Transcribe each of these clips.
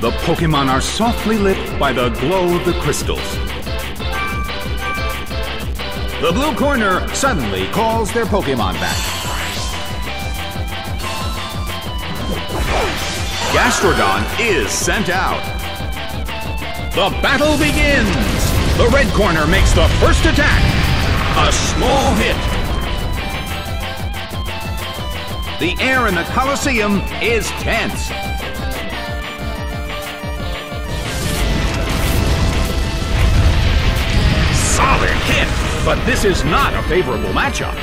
The Pokemon are softly lit by the glow of the crystals. The blue corner suddenly calls their Pokemon back. Gastrodon is sent out. The battle begins! The red corner makes the first attack. A small hit. The air in the Colosseum is tense. But this is not a favorable matchup.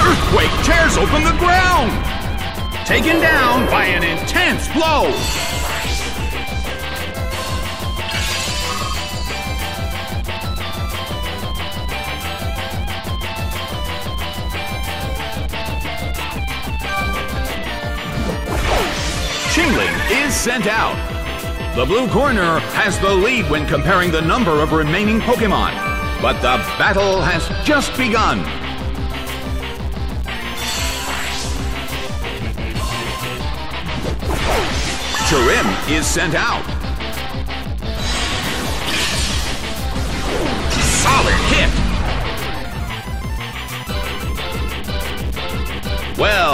Earthquake tears open the ground! Taken down by an intense blow! Chingling is sent out. The blue corner has the lead when comparing the number of remaining Pokemon. But the battle has just begun. Cherrim is sent out. Solid hit. Well,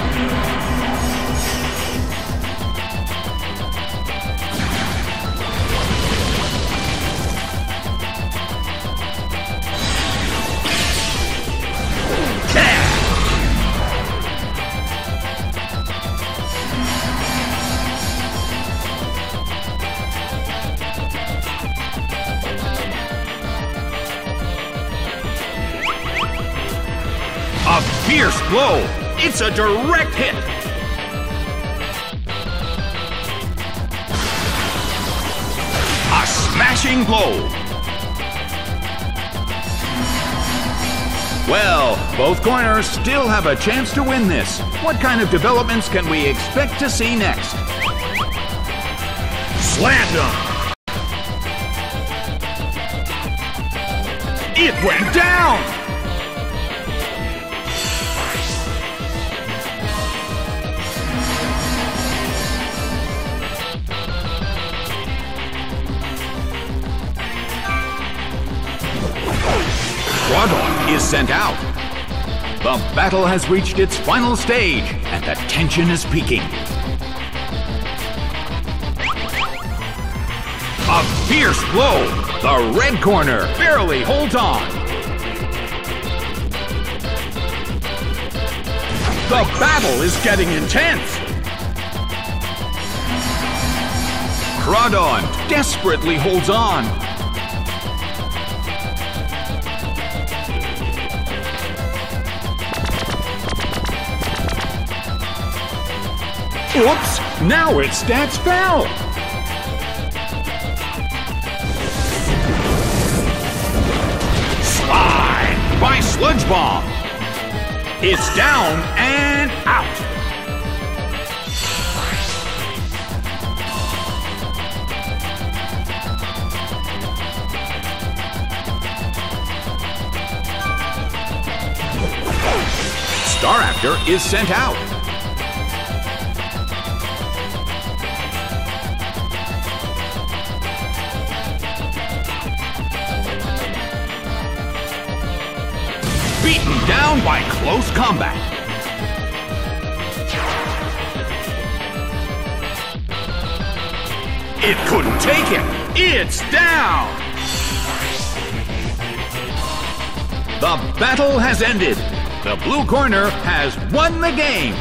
Fierce blow. It's a direct hit. A smashing blow. Well, both corners still have a chance to win this. What kind of developments can we expect to see next? Slammed him. It went down! Is sent out. The battle has reached its final stage, and the tension is peaking. A fierce blow! The red corner barely holds on. The battle is getting intense. Crawdaunt desperately holds on. Oops! Now its stats fell! Slide by Sludge Bomb! It's down and out! Staraptor is sent out. Beaten down by close combat. It couldn't take it. It's down. The battle has ended. The blue corner has won the game.